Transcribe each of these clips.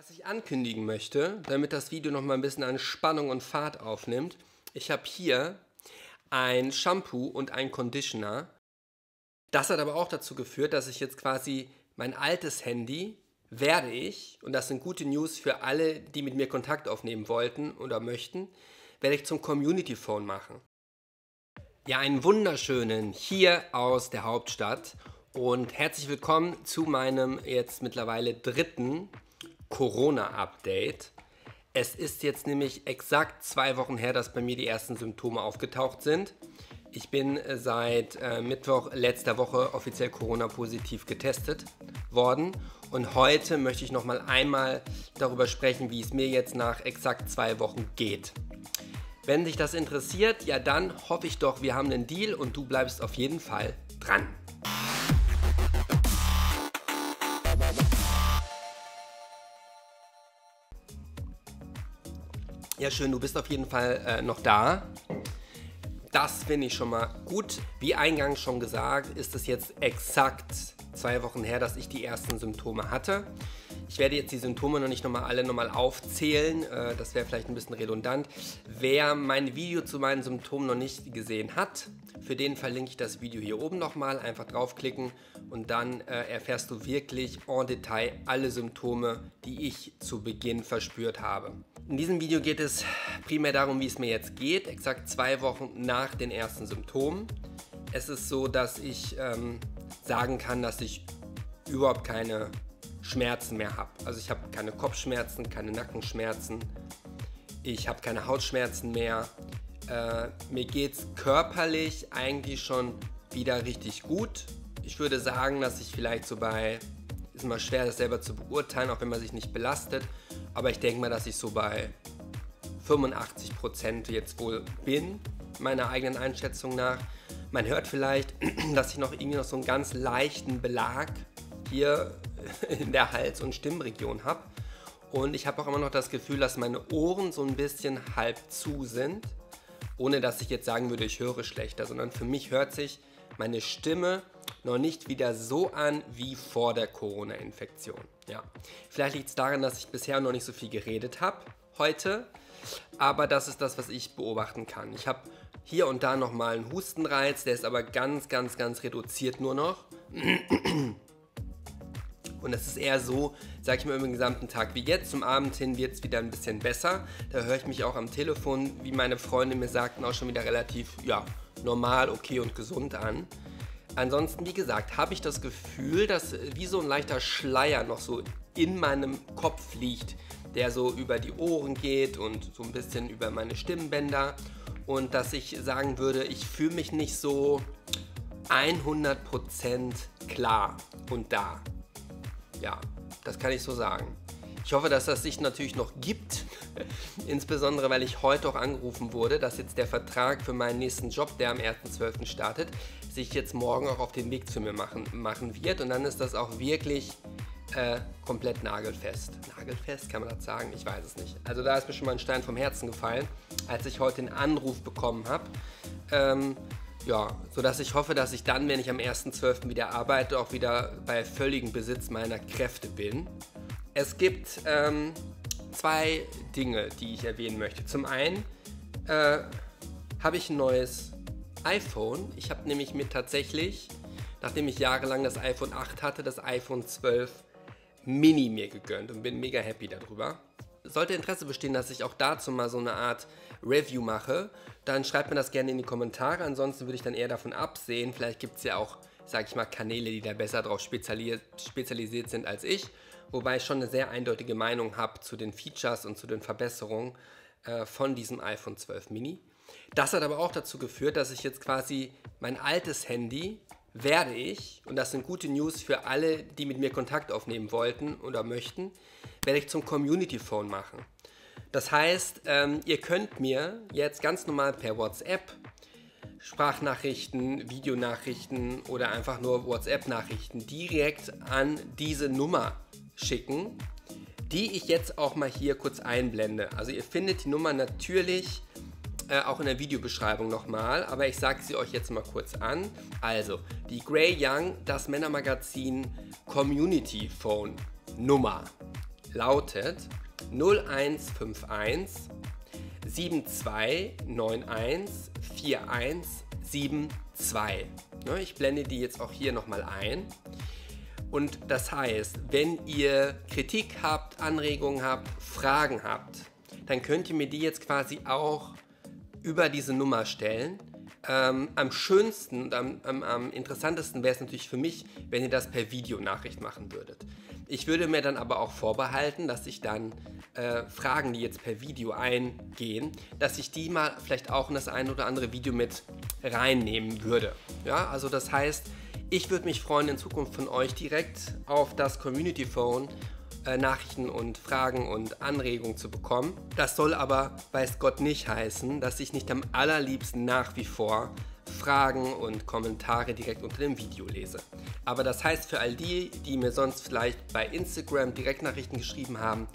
Was ich ankündigen möchte, damit das Video noch mal ein bisschen an Spannung und Fahrt aufnimmt, ich habe hier ein Shampoo und ein Conditioner. Das hat aber auch dazu geführt, dass ich jetzt quasi mein altes Handy werde ich, und das sind gute News für alle, die mit mir Kontakt aufnehmen wollten oder möchten, werde ich zum Community Phone machen. Ja, einen wunderschönen hier aus der Hauptstadt und herzlich willkommen zu meinem jetzt mittlerweile dritten Corona-Update. Es ist jetzt nämlich exakt zwei Wochen her, dass bei mir die ersten Symptome aufgetaucht sind. Ich bin äh, seit äh, Mittwoch letzter Woche offiziell Corona-positiv getestet worden und heute möchte ich noch mal einmal darüber sprechen, wie es mir jetzt nach exakt zwei Wochen geht. Wenn dich das interessiert, ja dann hoffe ich doch, wir haben einen Deal und du bleibst auf jeden Fall dran. Ja, schön, du bist auf jeden Fall äh, noch da. Das finde ich schon mal gut. Wie eingangs schon gesagt, ist es jetzt exakt zwei Wochen her, dass ich die ersten Symptome hatte. Ich werde jetzt die Symptome noch nicht nochmal alle nochmal aufzählen, äh, das wäre vielleicht ein bisschen redundant. Wer mein Video zu meinen Symptomen noch nicht gesehen hat, für den verlinke ich das Video hier oben nochmal. Einfach draufklicken und dann äh, erfährst du wirklich en Detail alle Symptome, die ich zu Beginn verspürt habe. In diesem Video geht es primär darum, wie es mir jetzt geht, exakt zwei Wochen nach den ersten Symptomen. Es ist so, dass ich ähm, sagen kann, dass ich überhaupt keine Schmerzen mehr habe. Also ich habe keine Kopfschmerzen, keine Nackenschmerzen, ich habe keine Hautschmerzen mehr. Äh, mir geht es körperlich eigentlich schon wieder richtig gut. Ich würde sagen, dass ich vielleicht so bei, ist immer schwer das selber zu beurteilen, auch wenn man sich nicht belastet, aber ich denke mal, dass ich so bei 85 Prozent jetzt wohl bin, meiner eigenen Einschätzung nach. Man hört vielleicht, dass ich noch irgendwie noch so einen ganz leichten Belag hier in der Hals- und Stimmregion habe. Und ich habe auch immer noch das Gefühl, dass meine Ohren so ein bisschen halb zu sind. Ohne dass ich jetzt sagen würde, ich höre schlechter, sondern für mich hört sich meine Stimme noch nicht wieder so an wie vor der Corona-Infektion. Ja. Vielleicht liegt es daran, dass ich bisher noch nicht so viel geredet habe heute, aber das ist das, was ich beobachten kann. Ich habe hier und da nochmal einen Hustenreiz, der ist aber ganz, ganz, ganz reduziert nur noch. Und es ist eher so, sage ich mal, über den gesamten Tag wie jetzt. Zum Abend hin wird es wieder ein bisschen besser. Da höre ich mich auch am Telefon, wie meine Freunde mir sagten, auch schon wieder relativ ja, normal, okay und gesund an. Ansonsten, wie gesagt, habe ich das Gefühl, dass wie so ein leichter Schleier noch so in meinem Kopf liegt, der so über die Ohren geht und so ein bisschen über meine Stimmbänder. Und dass ich sagen würde, ich fühle mich nicht so 100% klar und da. Ja, das kann ich so sagen. Ich hoffe, dass das sich natürlich noch gibt, insbesondere weil ich heute auch angerufen wurde, dass jetzt der Vertrag für meinen nächsten Job, der am 1.12. startet, sich jetzt morgen auch auf den Weg zu mir machen, machen wird. Und dann ist das auch wirklich äh, komplett nagelfest. Nagelfest, kann man das sagen? Ich weiß es nicht. Also da ist mir schon mal ein Stein vom Herzen gefallen, als ich heute den Anruf bekommen habe. Ähm, ja, sodass ich hoffe, dass ich dann, wenn ich am 1.12. wieder arbeite, auch wieder bei völligem Besitz meiner Kräfte bin. Es gibt ähm, zwei Dinge, die ich erwähnen möchte. Zum einen äh, habe ich ein neues iPhone. Ich habe nämlich mir tatsächlich, nachdem ich jahrelang das iPhone 8 hatte, das iPhone 12 Mini mir gegönnt und bin mega happy darüber. Sollte Interesse bestehen, dass ich auch dazu mal so eine Art Review mache, dann schreibt mir das gerne in die Kommentare. Ansonsten würde ich dann eher davon absehen. Vielleicht gibt es ja auch, sag ich mal, Kanäle, die da besser drauf spezialisiert, spezialisiert sind als ich. Wobei ich schon eine sehr eindeutige Meinung habe zu den Features und zu den Verbesserungen äh, von diesem iPhone 12 Mini. Das hat aber auch dazu geführt, dass ich jetzt quasi mein altes Handy werde ich, und das sind gute News für alle, die mit mir Kontakt aufnehmen wollten oder möchten, werde ich zum Community Phone machen. Das heißt, ähm, ihr könnt mir jetzt ganz normal per WhatsApp Sprachnachrichten, Videonachrichten oder einfach nur WhatsApp-Nachrichten direkt an diese Nummer schicken, die ich jetzt auch mal hier kurz einblende. Also ihr findet die Nummer natürlich äh, auch in der Videobeschreibung nochmal, aber ich sage sie euch jetzt mal kurz an. Also, die Grey Young, das Männermagazin Community Phone Nummer lautet 0151 7291 4172. Ich blende die jetzt auch hier nochmal ein. Und das heißt, wenn ihr Kritik habt, Anregungen habt, Fragen habt, dann könnt ihr mir die jetzt quasi auch über diese Nummer stellen. Ähm, am schönsten und am, am, am interessantesten wäre es natürlich für mich, wenn ihr das per Videonachricht machen würdet. Ich würde mir dann aber auch vorbehalten, dass ich dann äh, Fragen, die jetzt per Video eingehen, dass ich die mal vielleicht auch in das ein oder andere Video mit reinnehmen würde. Ja, also das heißt, ich würde mich freuen, in Zukunft von euch direkt auf das Community Phone äh, Nachrichten und Fragen und Anregungen zu bekommen. Das soll aber, weiß Gott, nicht heißen, dass ich nicht am allerliebsten nach wie vor Fragen und Kommentare direkt unter dem Video lese. Aber das heißt für all die, die mir sonst vielleicht bei Instagram Direktnachrichten geschrieben haben,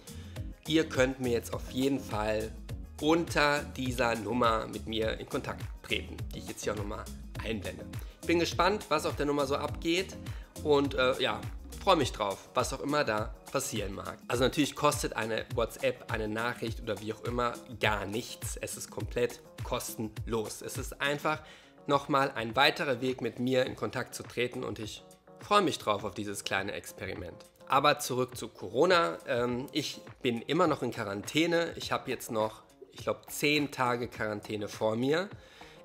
ihr könnt mir jetzt auf jeden Fall unter dieser Nummer mit mir in Kontakt treten, die ich jetzt hier auch nochmal einblende. Ich bin gespannt, was auf der Nummer so abgeht und äh, ja, freue mich drauf, was auch immer da passieren mag. Also natürlich kostet eine WhatsApp, eine Nachricht oder wie auch immer gar nichts. Es ist komplett kostenlos. Es ist einfach nochmal ein weiterer Weg mit mir in Kontakt zu treten und ich freue mich drauf auf dieses kleine Experiment. Aber zurück zu Corona. Ähm, ich bin immer noch in Quarantäne. Ich habe jetzt noch, ich glaube, 10 Tage Quarantäne vor mir.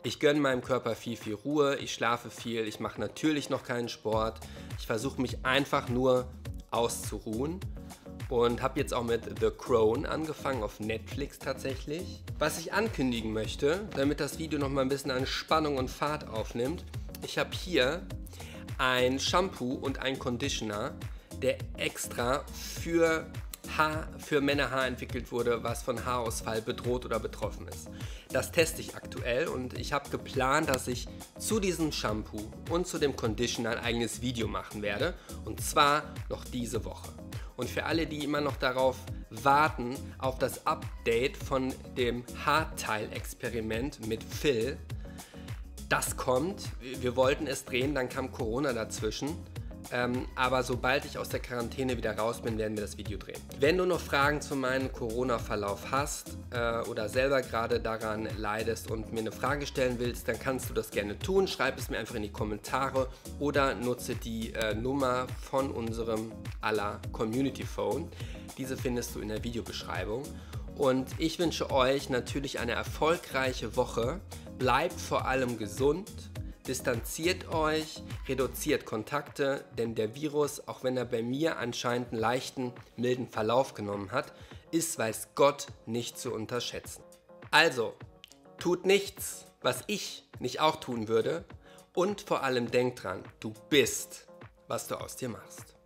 Ich gönne meinem Körper viel, viel Ruhe, ich schlafe viel, ich mache natürlich noch keinen Sport. Ich versuche mich einfach nur auszuruhen und habe jetzt auch mit The Crown angefangen auf Netflix tatsächlich. Was ich ankündigen möchte, damit das Video noch mal ein bisschen an Spannung und Fahrt aufnimmt, ich habe hier ein Shampoo und ein Conditioner, der extra für Haar für Männerhaar entwickelt wurde, was von Haarausfall bedroht oder betroffen ist. Das teste ich aktuell und ich habe geplant, dass ich zu diesem Shampoo und zu dem Conditioner ein eigenes Video machen werde und zwar noch diese Woche. Und für alle, die immer noch darauf warten, auf das Update von dem Haarteil-Experiment mit Phil, das kommt. Wir wollten es drehen, dann kam Corona dazwischen. Ähm, aber sobald ich aus der Quarantäne wieder raus bin, werden wir das Video drehen. Wenn du noch Fragen zu meinem Corona-Verlauf hast äh, oder selber gerade daran leidest und mir eine Frage stellen willst, dann kannst du das gerne tun. Schreib es mir einfach in die Kommentare oder nutze die äh, Nummer von unserem aller Community Phone. Diese findest du in der Videobeschreibung. Und ich wünsche euch natürlich eine erfolgreiche Woche. Bleibt vor allem gesund Distanziert euch, reduziert Kontakte, denn der Virus, auch wenn er bei mir anscheinend einen leichten, milden Verlauf genommen hat, ist, weiß Gott, nicht zu unterschätzen. Also, tut nichts, was ich nicht auch tun würde und vor allem denkt dran, du bist, was du aus dir machst.